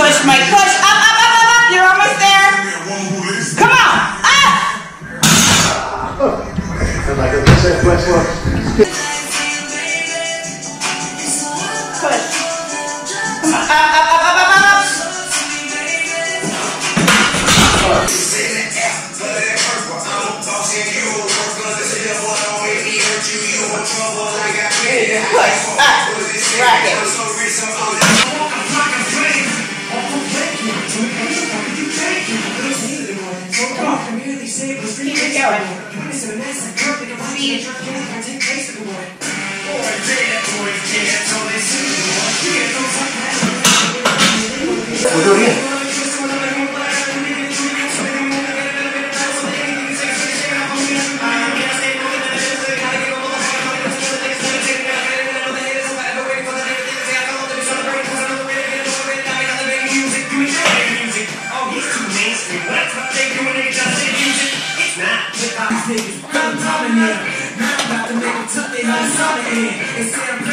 Push, Mike, push. Up, up, up, up, up. You're almost there. Come on. Up. Like I said, push, push. Push. Come on. Up, up, up, up, up, up. Up. Push. Up. Rack it. Keep it going. We'll I'm about to make a tuck, they know something. They say I'm